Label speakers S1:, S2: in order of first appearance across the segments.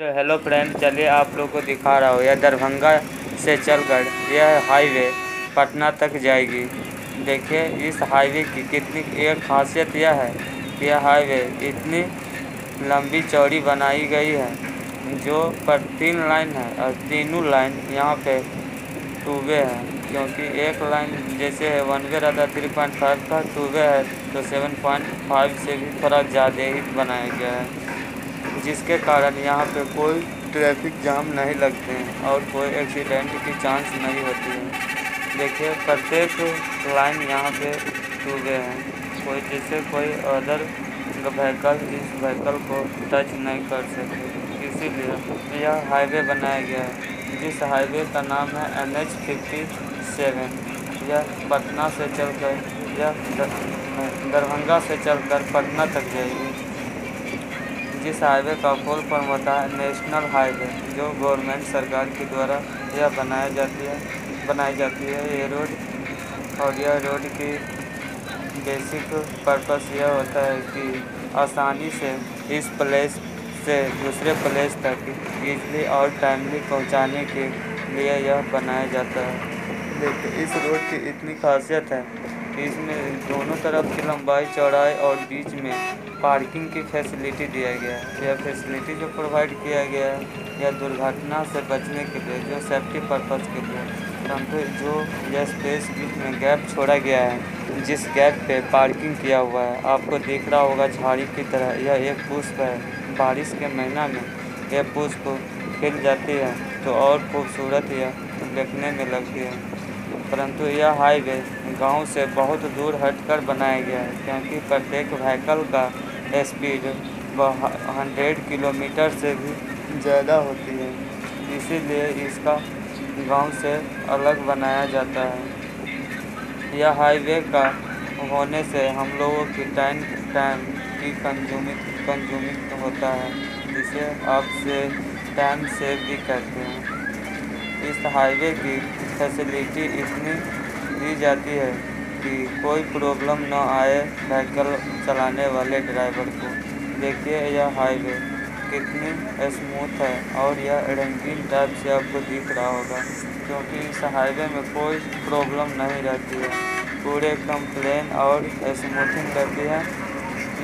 S1: तो hello friend चलिए आप लोग को दिखा रहा हूँ। यह दरभंगा से चलकर यह हाईवे पटना तक जाएगी। देखिए, इस हाईवे की कितनी, एक खासियत यह है कि यह हाईवे इतनी लंबी चौड़ी बनाई गई है, जो पर तीन लाइन है और तीनों लाइन यहाँ पे टू वे है, क्योंकि एक लाइन जैसे है वन वे रहता है थ्री पॉइंट फाइव का टू वे है तो सेवन पॉइंट फाइव से भी थोड़ा ज़्यादा ही बनाया गया है। जिसके कारण यहाँ पे कोई ट्रैफ़िक जाम नहीं लगते हैं और कोई एक्सीडेंट की चांस नहीं होती है। देखिए, प्रत्येक लाइन यहाँ पे टू वे है। कोई जैसे कोई अदर व्हीकल इस व्हीकल को टच नहीं कर सके। इसीलिए यह हाईवे बनाया गया है, जिस हाईवे का नाम है एन एच फिफ्टी सेवन यह पटना से चलकर, यह दरभंगा से चलकर पटना तक जाएगी। जिस हाईवे का फुल फॉर्म होता है, नेशनल हाईवे, जो गवर्नमेंट सरकार के द्वारा यह बनाया जाती है, बनाई जाती है। ये रोड और यह रोड की बेसिक पर्पस यह होता है कि आसानी से इस प्लेस से दूसरे प्लेस तक इजली और टाइमली पहुँचाने के लिए यह बनाया जाता है। लेकिन इस रोड की इतनी खासियत है इसमें दोनों तरफ़ की लंबाई, चौड़ाई और बीच में पार्किंग की फैसिलिटी दिया गया है। यह फैसिलिटी जो प्रोवाइड किया गया है, यह दुर्घटना से बचने के लिए, जो सेफ्टी पर्पज़ के लिए परंतु जो यह स्पेस बीच में गैप छोड़ा गया है, जिस गैप पे पार्किंग किया हुआ है, आपको दिख रहा होगा झाड़ी की तरह, यह एक पुष्प है। बारिश के महीना में यह पुष्प खिल जाती है तो और खूबसूरत यह देखने में लगती है। परंतु यह हाईवे गाँव से बहुत दूर हटकर बनाया गया है, क्योंकि प्रत्येक व्हीकल का स्पीड हंड्रेड किलोमीटर से भी ज़्यादा होती है। इसीलिए इसका गाँव से अलग बनाया जाता है। यह हाईवे का होने से हम लोगों की टाइम टाइम की कंज्यूमिंग कंज्यूमिंग होता है। जिसे आपसे टाइम सेव भी करते हैं। इस हाईवे की फैसिलिटी इतनी दी जाती है कि कोई प्रॉब्लम ना आए व्हीकल चलाने वाले ड्राइवर को। देखिए यह हाईवे कितनी स्मूथ है और यह रंगीन टाइप से आपको दिख रहा होगा, क्योंकि इस हाईवे में कोई प्रॉब्लम नहीं रहती है। पूरे कंप्लेन और स्मूथिंग रहती है।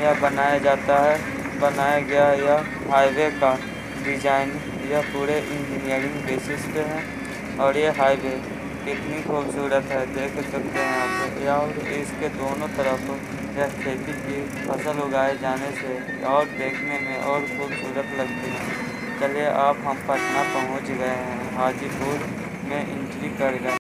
S1: यह बनाया जाता है, बनाया गया यह हाईवे का डिज़ाइन यह पूरे इंजीनियरिंग बेसिस पे है और ये हाईवे कितनी खूबसूरत है, देख सकते हैं आप और इसके दोनों तरफ़ यह खेती की फ़सल उगाए जाने से और देखने में और खूबसूरत लगती है। चलिए, आप हम पटना पहुँच गए हैं, हाजीपुर में इंट्री कर गए।